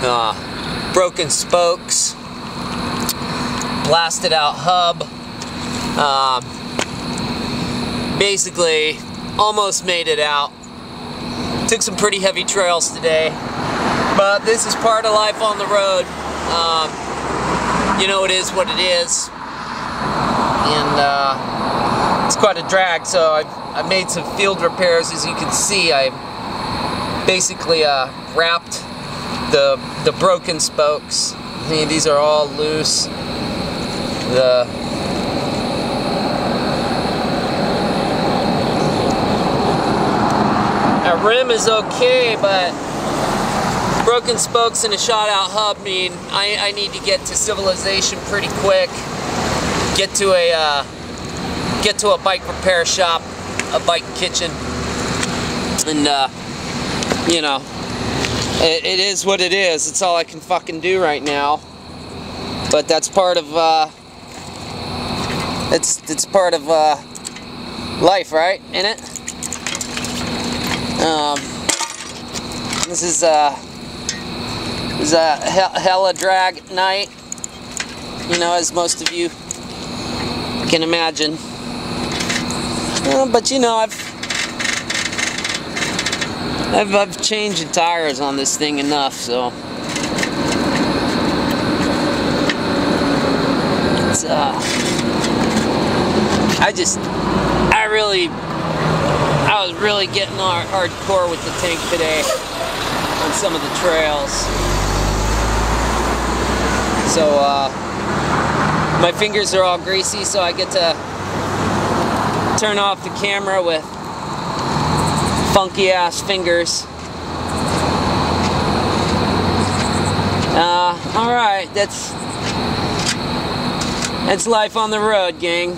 Uh, broken spokes, blasted out hub. Um, basically, almost made it out. Took some pretty heavy trails today, but this is part of life on the road. Um, you know, it is what it is. And, uh, it's quite a drag. So I've, I made some field repairs, as you can see. I basically uh, wrapped the the broken spokes. I mean, these are all loose. The our rim is okay, but broken spokes and a shot out hub mean I, I need to get to civilization pretty quick. Get to a uh, get to a bike repair shop, a bike kitchen, and uh, you know, it, it is what it is. It's all I can fucking do right now. But that's part of, uh, it's, it's part of, uh, life, right? In it? Um, this is, uh, this is a hella drag night. You know, as most of you can imagine. Uh, but you know, I've I've, I've changed the tires on this thing enough, so. It's, uh, I just, I really, I was really getting hard, hardcore with the tank today on some of the trails. So, uh, my fingers are all greasy, so I get to turn off the camera with funky ass fingers. Uh, alright, that's that's life on the road, gang.